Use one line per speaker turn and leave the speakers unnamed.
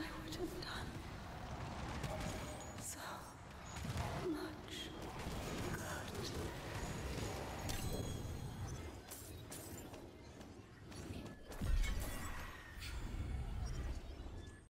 I would have done.